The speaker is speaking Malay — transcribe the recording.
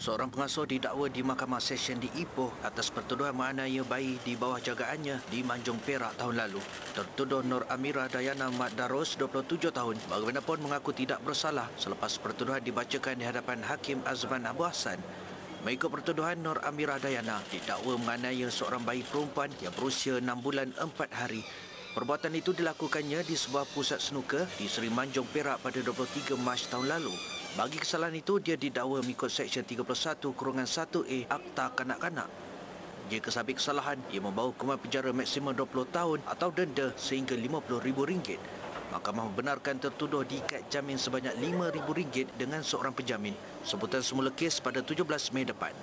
Seorang pengasuh didakwa di Mahkamah Session di Ipoh atas pertuduhan menganiaya bayi di bawah jagaannya di Manjung Perak tahun lalu. Tertuduh Nur Amira Dayana Mat Darus, 27 tahun, bagaimanapun mengaku tidak bersalah selepas pertuduhan dibacakan di hadapan Hakim Azman Abu Hassan. Mengikut pertuduhan Nur Amira Dayana didakwa menganiaya seorang bayi perempuan yang berusia 6 bulan 4 hari Perbuatan itu dilakukannya di sebuah pusat snooker di Seri Manjung Perak pada 23 Mac tahun lalu. Bagi kesalahan itu, dia didakwa mengikut Seksyen 31 Kurungan 1A Akta Kanak-Kanak. Jika sabit kesalahan, ia membawa hukuman penjara maksimum 20 tahun atau denda sehingga RM50,000. Mahkamah membenarkan tertuduh diikat jamin sebanyak RM5,000 dengan seorang penjamin. Sebutan semula kes pada 17 Mei depan.